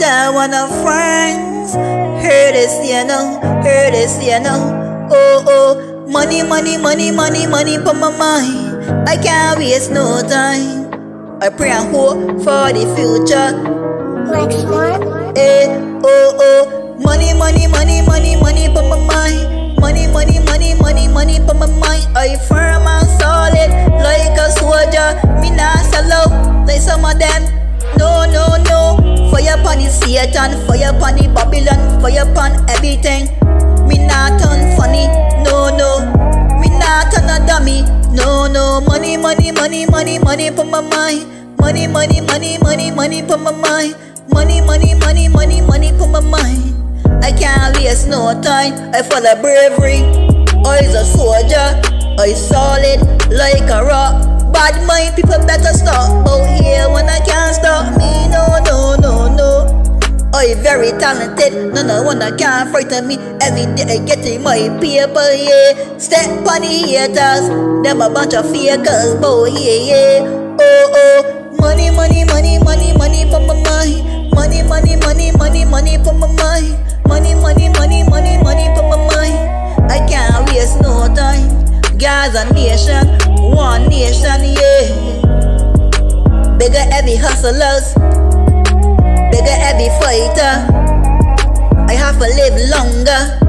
want I wanna friends. Hear this, you know, hear this, you know. Oh oh, money, money, money, money, money for my mind. I can't waste no time. I pray and hope for the future. Like smart. Eh, oh oh, money, money, money, money, money for my mind. Money, money, money, money, money for my mind. I firm and solid like a soldier. Me not sell out like some of them. Fire upon the Satan, fire upon the Babylon, fire upon everything. Me not turn funny. No, no. Me not turn a dummy. No, no. Money, money, money, money, money for my mind. Money, money, money, money, money for my mind. Money, money, money, money, money for my mind. I can't waste no time. I follow bravery. I's a soldier. I solid like a rock. Bad mind people better stop. I very talented, no no one can frighten me. Every day I get in my paper, yeah. Step on the haters, them a bunch of fakers, boy, yeah, yeah. Oh, oh, money, money, money, money, money for my mind. Money, money, money, money, money for my mind. Money, money, money, money, money for my mind. I can't waste no time. Gaza nation, one nation, yeah. Bigger heavy hustlers fighter. Uh, I have to live longer.